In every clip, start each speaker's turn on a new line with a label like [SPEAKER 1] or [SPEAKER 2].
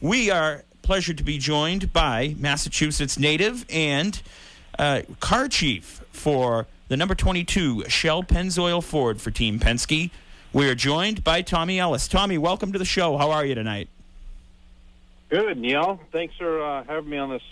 [SPEAKER 1] We are pleasure to be joined by Massachusetts native and uh, car chief for the number 22 Shell Pennzoil Ford for Team Penske. We are joined by Tommy Ellis. Tommy, welcome to the show. How are you tonight?
[SPEAKER 2] Good, Neil. Thanks for uh, having me on this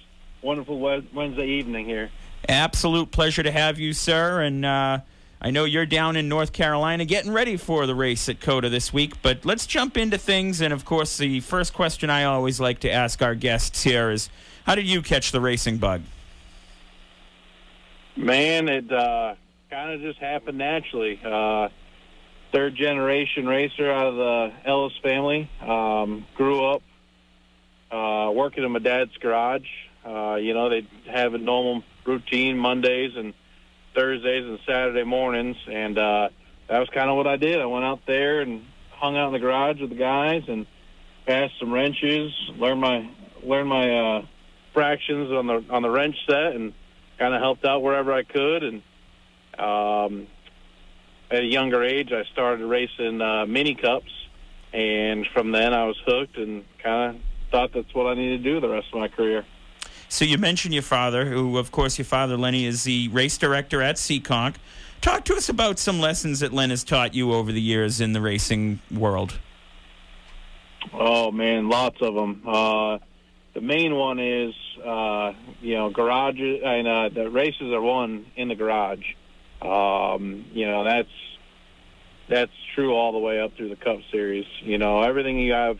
[SPEAKER 2] wonderful Wednesday evening here.
[SPEAKER 1] Absolute pleasure to have you, sir. And uh, I know you're down in North Carolina getting ready for the race at COTA this week, but let's jump into things. And of course, the first question I always like to ask our guests here is how did you catch the racing bug?
[SPEAKER 2] Man, it uh, kind of just happened naturally. Uh, third generation racer out of the Ellis family. Um, grew up uh, working in my dad's garage. Uh, you know, they have a normal routine Mondays and Thursdays and Saturday mornings, and uh, that was kind of what I did. I went out there and hung out in the garage with the guys and passed some wrenches, learned my learned my uh, fractions on the on the wrench set, and kind of helped out wherever I could. And um, at a younger age, I started racing uh, mini cups, and from then I was hooked and kind of thought that's what I needed to do the rest of my career.
[SPEAKER 1] So you mentioned your father, who, of course, your father, Lenny, is the race director at Seekonk. Talk to us about some lessons that Len has taught you over the years in the racing world.
[SPEAKER 2] Oh man, lots of them. Uh, the main one is, uh, you know, garages and uh, the races are won in the garage. Um, you know, that's that's true all the way up through the Cup Series. You know, everything you have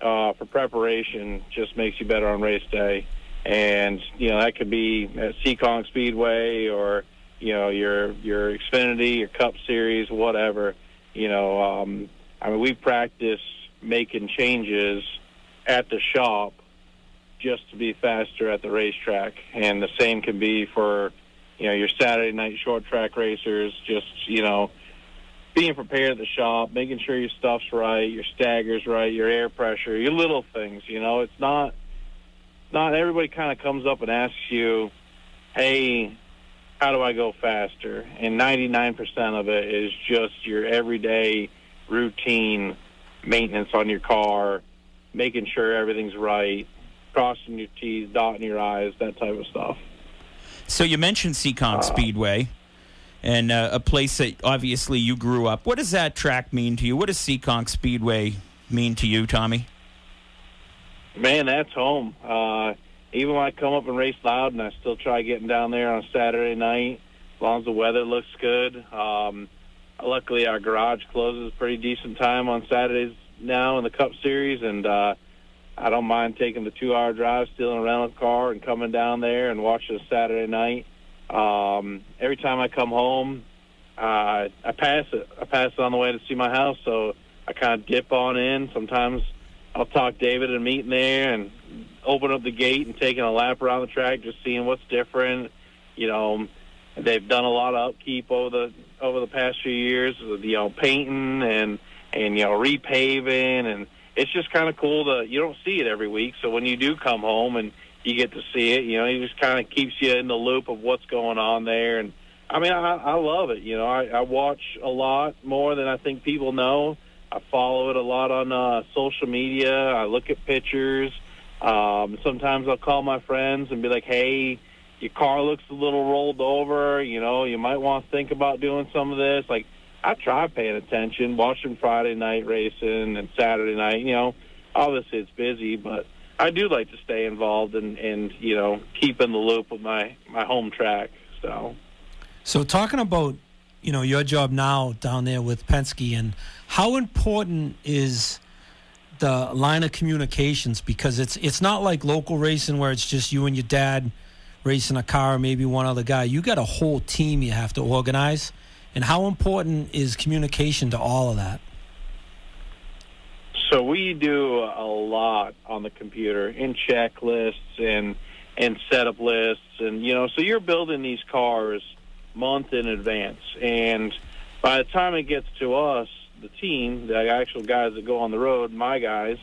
[SPEAKER 2] uh, for preparation just makes you better on race day and you know that could be at Seekonk Speedway or you know your your Xfinity, your Cup Series, whatever. You know, um, I mean, we practice making changes at the shop just to be faster at the racetrack, and the same can be for you know your Saturday night short track racers. Just you know, being prepared at the shop, making sure your stuff's right, your staggers right, your air pressure, your little things. You know, it's not not everybody kind of comes up and asks you, "Hey, how do I go faster?" And 99% of it is just your everyday routine maintenance on your car, making sure everything's right, crossing your T's, dotting your I's, that type of stuff.
[SPEAKER 1] So you mentioned Seekonk uh, Speedway and uh, a place that obviously you grew up. What does that track mean to you? What does Seekonk Speedway mean to you, Tommy?
[SPEAKER 2] Man, that's home. Uh, even when I come up and race Loudon I still try getting down there on Saturday night, as long as the weather looks good. Um, luckily, our garage closes pretty decent time on Saturdays now in the Cup Series, and uh, I don't mind taking the two-hour drive, stealing a rental car, and coming down there and watching a Saturday night. Um, every time I come home, uh, I pass it. I pass it on the way to see my house, so I kind of dip on in. Sometimes I'll talk David and meeting there and open up the gate and taking a lap around the track, just seeing what's different. You know, they've done a lot of upkeep over the over the past few years, you know, painting and and you know repaving, and it's just kind of cool to you don't see it every week. So when you do come home and you get to see it, you know, it just kind of keeps you in the loop of what's going on there. And I mean, I, I love it. You know, I, I watch a lot more than I think people know I follow it a lot on uh, social media. I look at pictures. Um, sometimes I'll call my friends and be like, "Hey, your car looks a little rolled over. You know, you might want to think about doing some of this." Like, I try paying attention, watching Friday night racing and Saturday night. You know, obviously it's busy, but I do like to stay involved and and you know keep in the loop with my my home track. So,
[SPEAKER 3] so talking about you know your job now down there with Penske, and how important is the line of communications? Because it's it's not like local racing where it's just you and your dad racing a car, or maybe one other guy. You got a whole team you have to organize, and how important is communication to all of that?
[SPEAKER 2] So we do a lot on the computer in checklists and and setup lists, and you know, so you're building these cars month in advance. And by the time it gets to us, the team, the actual guys that go on the road, my guys,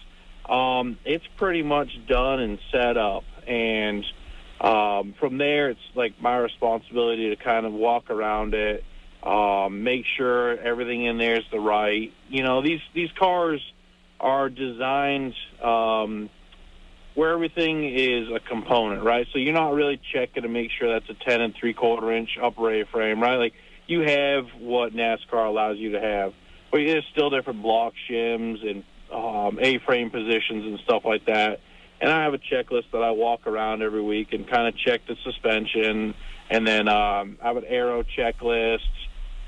[SPEAKER 2] um, it's pretty much done and set up. And um, from there, it's like my responsibility to kind of walk around it, um, make sure everything in there is the right. You know, these these cars are designed um, where everything is a component, right? So you're not really checking to make sure that's a 10 and three quarter inch upper A frame, right? Like you have what NASCAR allows you to have, but there's still different block shims and um, A frame positions and stuff like that. And I have a checklist that I walk around every week and kind of check the suspension, and then um, I have an aero checklist,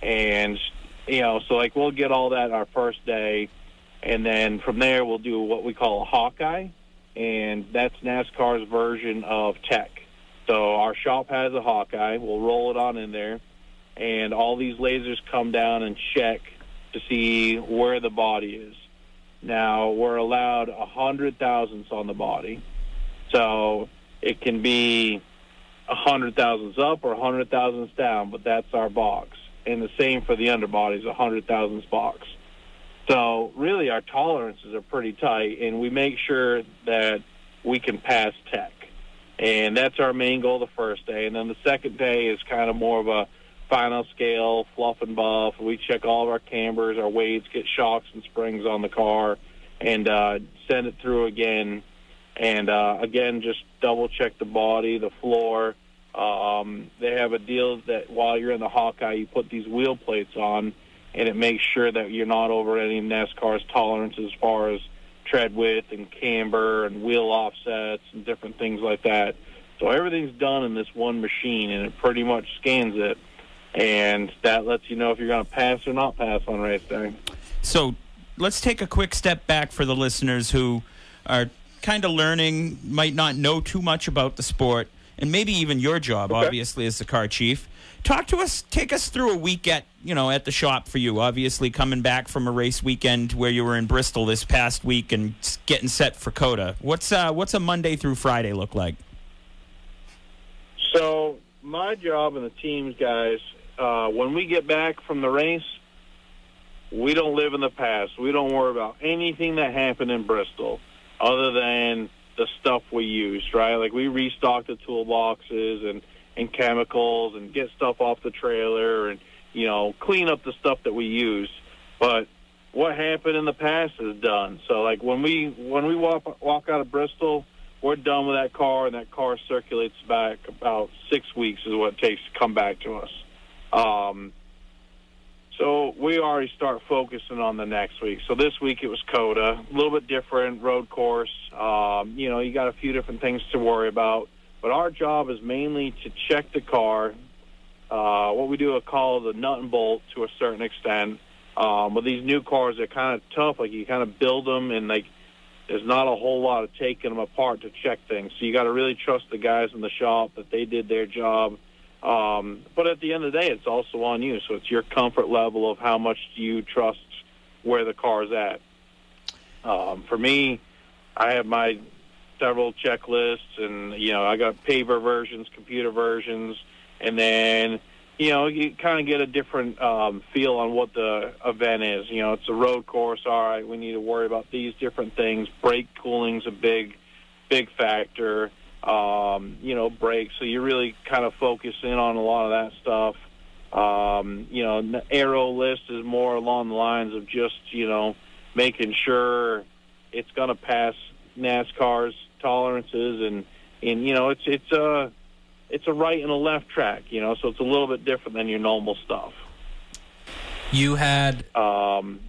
[SPEAKER 2] and you know, so like we'll get all that our first day, and then from there we'll do what we call a Hawkeye and that's NASCAR's version of tech. So our shop has a Hawkeye. We'll roll it on in there, and all these lasers come down and check to see where the body is. Now we're allowed a hundred thousandths on the body, so it can be a hundred thousandths up or a hundred thousandths down, but that's our box. And the same for the underbodies, a hundred thousandths box. So really, our tolerances are pretty tight, and we make sure that we can pass tech. And that's our main goal the first day. And then the second day is kind of more of a final scale, fluff and buff. We check all of our cambers, our weights, get shocks and springs on the car, and uh, send it through again. And uh, again, just double check the body, the floor. Um, they have a deal that while you're in the Hawkeye, you put these wheel plates on and it makes sure that you're not over any NASCAR's tolerance as far as tread width and camber and wheel offsets and different things like that. So everything's done in this one machine, and it pretty much scans it, and that lets you know if you're going to pass or not pass on race day.
[SPEAKER 1] So let's take a quick step back for the listeners who are kind of learning, might not know too much about the sport, and maybe even your job, okay. obviously, as the car chief talk to us take us through a week at you know at the shop for you obviously coming back from a race weekend where you were in bristol this past week and getting set for COTA. what's uh what's a monday through friday look like
[SPEAKER 2] so my job and the team's guys uh when we get back from the race we don't live in the past we don't worry about anything that happened in bristol other than the stuff we used right like we restock the toolboxes and and chemicals and get stuff off the trailer and you know clean up the stuff that we use. But what happened in the past is done. So like when we when we walk walk out of Bristol, we're done with that car, and that car circulates back about six weeks is what it takes to come back to us. Um, so we already start focusing on the next week. So this week it was COTA, a little bit different road course. Um, you know, you got a few different things to worry about. But our job is mainly to check the car. Uh, what we do, a call the nut and bolt to a certain extent. Um, with these new cars, they're kind of tough. Like you kind of build them, and like there's not a whole lot of taking them apart to check things. So you got to really trust the guys in the shop that they did their job. Um, but at the end of the day, it's also on you. So it's your comfort level of how much do you trust where the car's at. Um, for me, I have my several checklists, and you know, I got paper versions, computer versions, and then you know, you kind of get a different um, feel on what the event is. You know, it's a road course. All right, we need to worry about these different things. Brake cooling's a big, big factor. Um, you know, brakes. So you really kind of focus in on a lot of that stuff. Um, you know, aero list is more along the lines of just you know making sure it's going to pass NASCAR's tolerances, and and you know it's it's a it's a right and a left track, you know, so it's a little bit different than your normal stuff.
[SPEAKER 4] You had
[SPEAKER 2] um,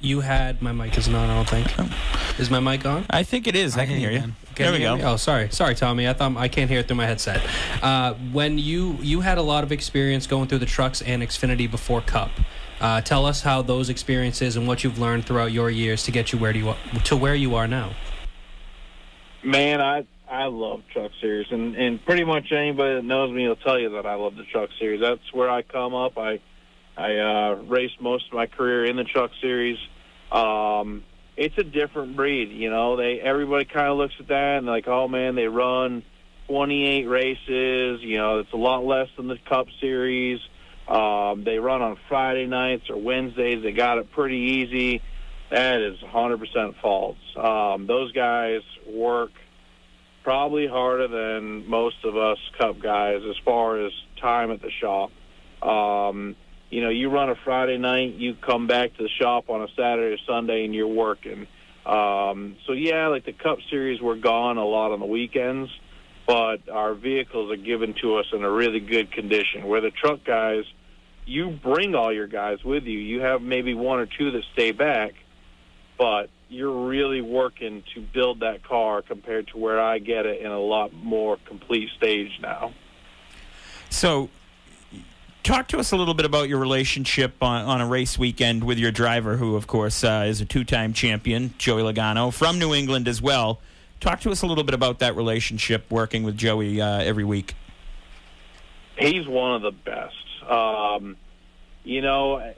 [SPEAKER 4] you had my mic is not. I don't think. Is my mic on?
[SPEAKER 1] I think it is. I, I can hear you. Can there we go.
[SPEAKER 4] Me? Oh, sorry, sorry, Tommy. I thought I can't hear it through my headset. Uh, when you you had a lot of experience going through the trucks and Xfinity before Cup. Uh, tell us how those experiences and what you've learned throughout your years to get you where you to where you are now.
[SPEAKER 2] Man, I I love Truck Series, and and pretty much anybody that knows me will tell you that I love the Truck Series. That's where I come up. I I uh, raced most of my career in the Truck Series. Um, it's a different breed, you know. They everybody kind of looks at that and like, oh man, they run 28 races. You know, it's a lot less than the Cup Series. Um, they run on Friday nights or Wednesdays. They got it pretty easy. That is 100% false. Um, those guys work probably harder than most of us Cup guys as far as time at the shop. Um, you know, you run a Friday night, you come back to the shop on a Saturday or Sunday, and you're working. Um, so yeah, like the Cup Series, we're gone a lot on the weekends, but our vehicles are given to us in a really good condition. Where the truck guys, you bring all your guys with you. You have maybe one or two that stay back, but you're really working to build that car compared to where I get it in a lot more complete stage now.
[SPEAKER 1] So, talk to us a little bit about your relationship on, on a race weekend with your driver, who, of course, uh, is a two time champion, Joey Logano, from New England as well. Talk to us a little bit about that relationship working with Joey uh, every week.
[SPEAKER 2] He's one of the best. Um, you know,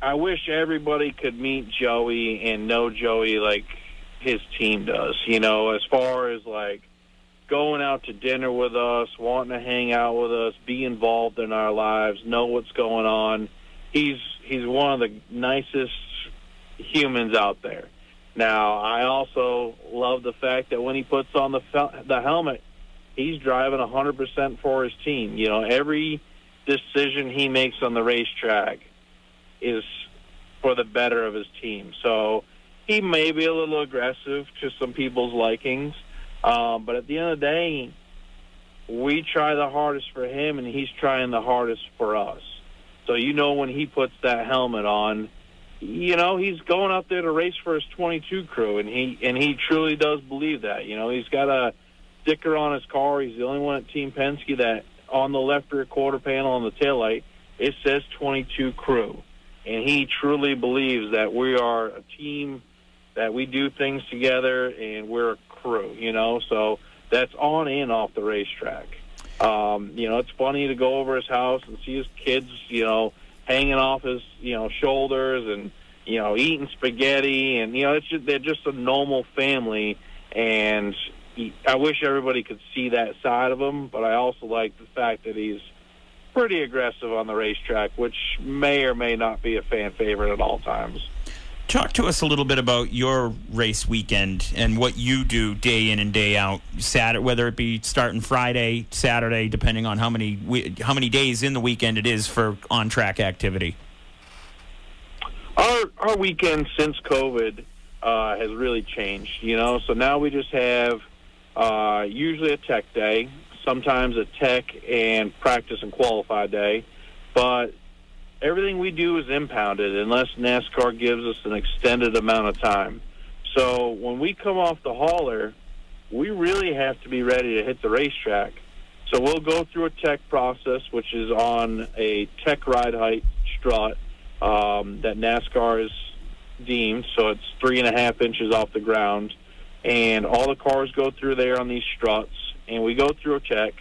[SPEAKER 2] I wish everybody could meet Joey and know Joey like his team does. You know, as far as like going out to dinner with us, wanting to hang out with us, be involved in our lives, know what's going on. He's he's one of the nicest humans out there. Now, I also love the fact that when he puts on the the helmet, he's driving 100% for his team. You know, every decision he makes on the racetrack is for the better of his team. So he may be a little aggressive to some people's likings, um, but at the end of the day, we try the hardest for him, and he's trying the hardest for us. So you know when he puts that helmet on, you know he's going out there to race for his 22 crew, and he and he truly does believe that. You know he's got a sticker on his car. He's the only one at Team Penske that on the left rear quarter panel on the taillight it says 22 crew and he truly believes that we are a team that we do things together and we're crew you know? So that's on and off the racetrack. Um you know it's funny to go over his house and see his kids you know hanging off his you know shoulders and you know eating spaghetti and you know it's just they're just a normal family. And he, I wish everybody could see that side of him but I also like the fact that he's pretty aggressive on the racetrack, which may or may not be a fan favorite at all times.
[SPEAKER 1] Talk to us a little bit about your race weekend and what you do day in and day out. Saturday, whether it be starting Friday, Saturday, depending on how many how many days in the weekend it is for on track activity.
[SPEAKER 2] Our our weekend since COVID uh, has really changed. You know, so now we just have uh, usually a tech day sometimes a tech and practice and qualify day. But everything we do is impounded unless NASCAR gives us an extended amount of time. So when we come off the hauler, we really have to be ready to hit the racetrack. So we'll go through a tech process, which is on a tech ride height strut um, that NASCAR is deemed. So it's three and a half inches off the ground. And all the cars go through there on these struts and we go through a check,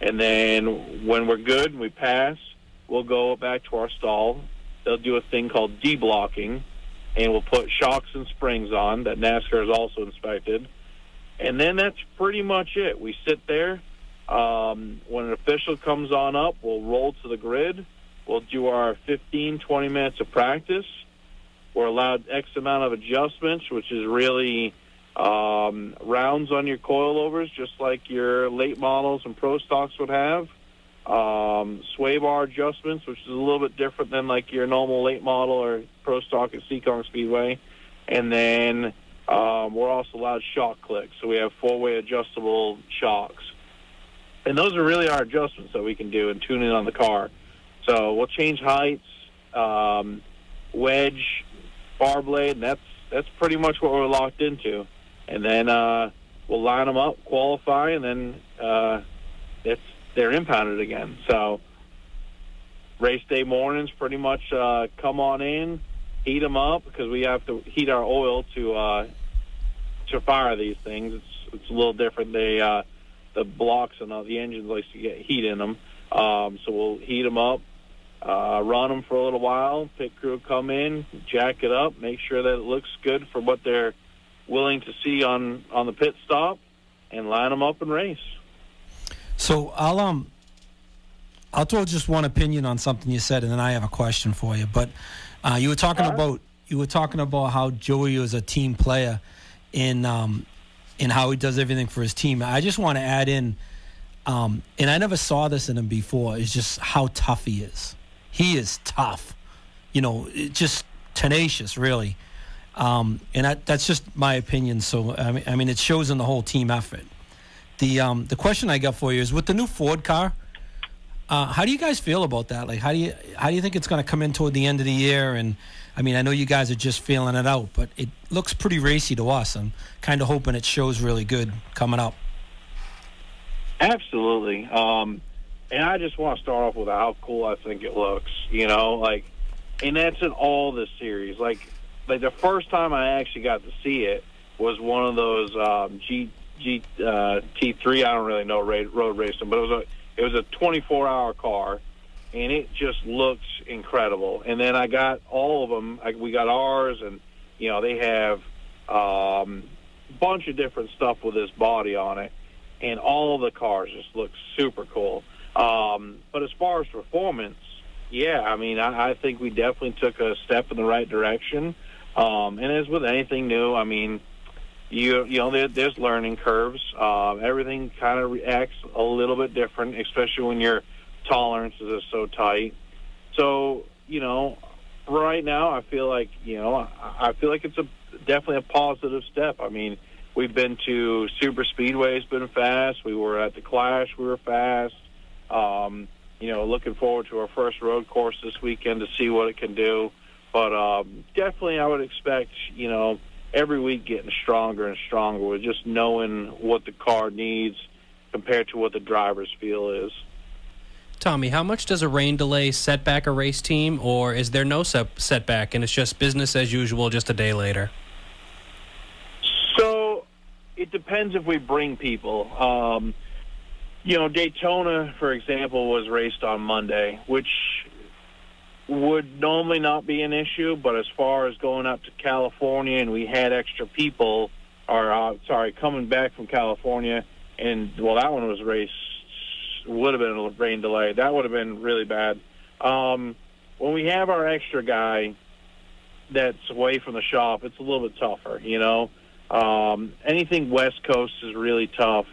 [SPEAKER 2] and then when we're good and we pass, we'll go back to our stall. They'll do a thing called deblocking, and we'll put shocks and springs on that NASCAR has also inspected. And then that's pretty much it. We sit there. Um, when an official comes on up, we'll roll to the grid. We'll do our 15, 20 minutes of practice. We're allowed X amount of adjustments, which is really um, rounds on your coilovers, just like your late models and pro stocks would have. Um, sway bar adjustments, which is a little bit different than like your normal late model or pro stock at Seekonk Speedway. And then um, we're also allowed shock clicks, so we have four-way adjustable shocks. And those are really our adjustments that we can do and tune in on the car. So we'll change heights, um, wedge, bar blade, and that's that's pretty much what we're locked into and then uh, we'll line them up, qualify, and then uh, it's they're impounded again. So race day mornings, pretty much uh, come on in, heat them up because we have to heat our oil to uh, to fire these things. It's it's a little different. They uh, the blocks and all the engines likes to get heat in them, um, so we'll heat them up. Uh, run them for a little while. Pit crew come in, jack it up, make sure that it looks good for what they're willing to see on on the pit stop and line them up and race.
[SPEAKER 3] So I'll um I'll throw just one opinion on something you said, and then I have a question for you. But uh, you were talking right. about you were talking about how Joey is a team player, in um, in how he does everything for his team. I just want to add in, um, and I never saw this in him before. Is just how tough he is. He is tough, you know, just tenacious, really. Um, and that, that's just my opinion. So I mean, I mean, it shows in the whole team effort. The um, the question I got for you is with the new Ford car. Uh, how do you guys feel about that? Like, how do you how do you think it's going to come in toward the end of the year? And I mean, I know you guys are just feeling it out, but it looks pretty racy to us. I'm kind of hoping it shows really good coming up.
[SPEAKER 2] Absolutely. Um, and I just want to start off with how cool I think it looks. You know, like, and that's in all the series. Like, like the first time I actually got to see it was one of those um, G G uh, T three. I don't really know road racing, but it was a it was a 24 hour car, and it just looks incredible. And then I got all of them. I, we got ours, and you know they have um, a bunch of different stuff with this body on it, and all of the cars just look super cool. Um, but as far as performance, yeah, I mean, I, I think we definitely took a step in the right direction. Um, and as with anything new, I mean, you you know there, there's learning curves. Uh, everything kind of reacts a little bit different, especially when your tolerances are so tight. So you know, right now I feel like you know I, I feel like it's a definitely a positive step. I mean, we've been to super speedways, been fast. We were at the Clash, we were fast. Um, you know, looking forward to our first road course this weekend to see what it can do. But um, definitely, I would expect you know every week getting stronger and stronger with just knowing what the car needs compared to what the driver's feel is.
[SPEAKER 4] Tommy, how much does a rain delay set back a race team, or is there no setback and it's just business as usual just a day later?
[SPEAKER 2] So it depends if we bring people. Um, you know, Daytona, for example, was raced on Monday, which would normally not be an issue, but as far as going up to California and we had extra people, or uh, sorry, coming back from California, and well, that one was race would have been a rain delay. That would have been really bad. Um, when we have our extra guy that's away from the shop, it's a little bit tougher. You know, um, anything West Coast is really tough.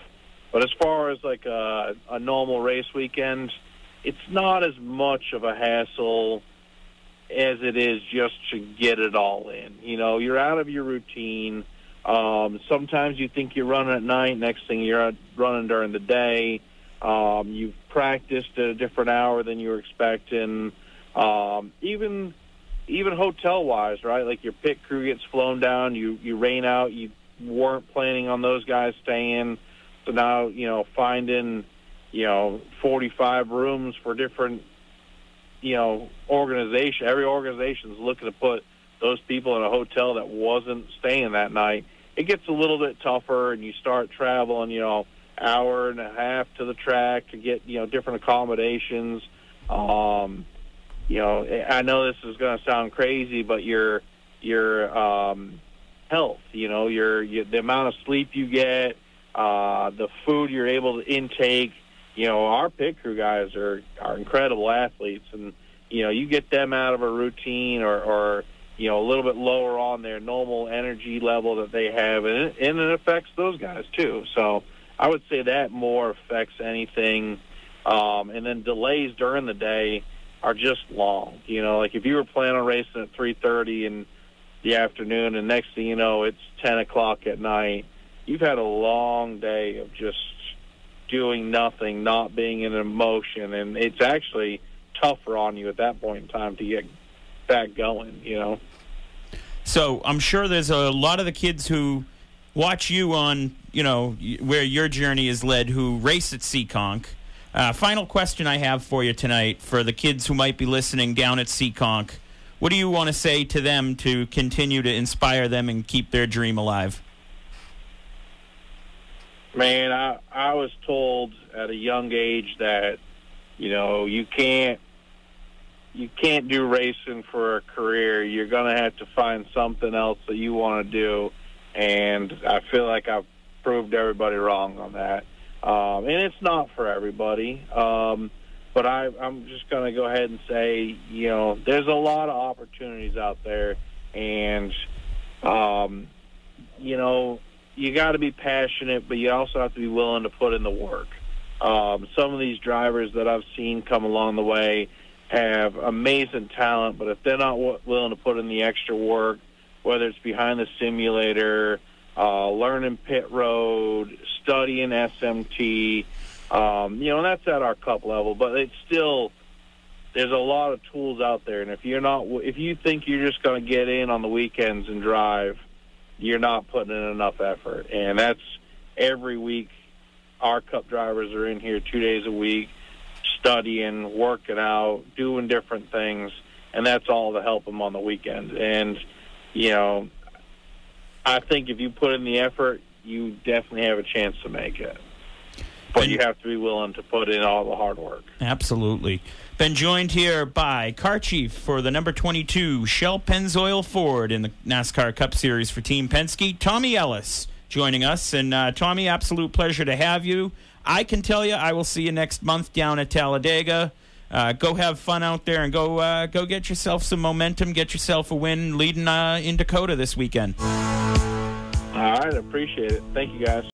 [SPEAKER 2] But as far as like a, a normal race weekend, it's not as much of a hassle as it is just to get it all in. You know, you're out of your routine. Um, sometimes you think you're running at night. Next thing you're running during the day. Um, you've practiced at a different hour than you were expecting. Um, even even hotel wise, right? Like your pit crew gets flown down. You you rain out. You weren't planning on those guys staying. So now you know finding you know 45 rooms for different you know organization. Every organization is looking to put those people in a hotel that wasn't staying that night. It gets a little bit tougher, and you start traveling. You know hour and a half to the track to get you know different accommodations. Um, you know, I know this is going to sound crazy, but your your um, health, you know, your, your the amount of sleep you get, uh, the food you're able to intake. You know, our pit crew guys are are incredible athletes, and you know, you get them out of a routine or, or you know a little bit lower on their normal energy level that they have, and it, and it affects those guys too. So I would say that more affects anything. Um, and then delays during the day are just long. You know, like if you were planning on racing at 3:30 in the afternoon, and next thing you know, it's 10 o'clock at night. You've had a long day of just doing nothing, not being in emotion, and it's actually tougher on you at that point in time to get back going. You know.
[SPEAKER 1] So I'm sure there's a lot of the kids who watch you on you know where your journey is led who race at Seekonk. Uh, final question I have for you tonight for the kids who might be listening down at Seekonk. What do you want to say to them to continue to inspire them and keep their dream alive?
[SPEAKER 2] Man, I I was told at a young age that you know you can't you can't do racing for a career. You're going to have to find something else that you want to do and I feel like I've proved everybody wrong on that. Um, and it's not for everybody. Um, but I, I'm just going to go ahead and say, you know, there's a lot of opportunities out there, and um, you know, you got to be passionate, but you also have to be willing to put in the work. Um, some of these drivers that I've seen come along the way have amazing talent, but if they're not w- willing to put in the extra work, whether it's behind the simulator, uh, learning pit road, studying SMT. Um, you know, and that's at our cup level, but it's still there's a lot of tools out there, and if you're not, if you think you're just going to get in on the weekends and drive, you're not putting in enough effort, and that's every week. Our cup drivers are in here two days a week, studying, working out, doing different things, and that's all to help them on the weekend. And you know, I think if you put in the effort, you definitely have a chance to make it. But you have to be willing to put in all the hard work.
[SPEAKER 1] Absolutely. Been joined here by car chief for the number 22 Shell Pennzoil Ford in the NASCAR Cup Series for Team Penske, Tommy Ellis, joining us. And uh, Tommy, absolute pleasure to have you. I can tell you, I will see you next month down at Talladega. Uh, go have fun out there and go uh, go get yourself some momentum, get yourself a win leading uh, in COTA this weekend.
[SPEAKER 2] All right, appreciate it. Thank you, guys.